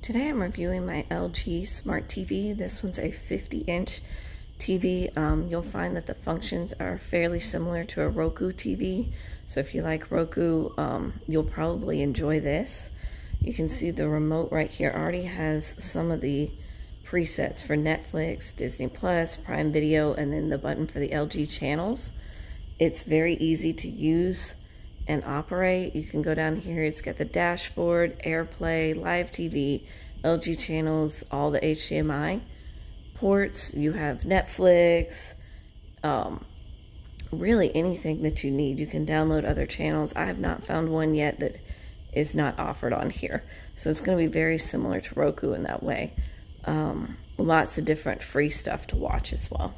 Today I'm reviewing my LG Smart TV. This one's a 50 inch TV. Um, you'll find that the functions are fairly similar to a Roku TV. So if you like Roku, um, you'll probably enjoy this. You can see the remote right here already has some of the presets for Netflix, Disney Plus, Prime Video, and then the button for the LG channels. It's very easy to use and operate. You can go down here, it's got the dashboard, AirPlay, Live TV, LG channels, all the HDMI ports. You have Netflix, um, really anything that you need. You can download other channels. I have not found one yet that is not offered on here. So it's going to be very similar to Roku in that way. Um, lots of different free stuff to watch as well.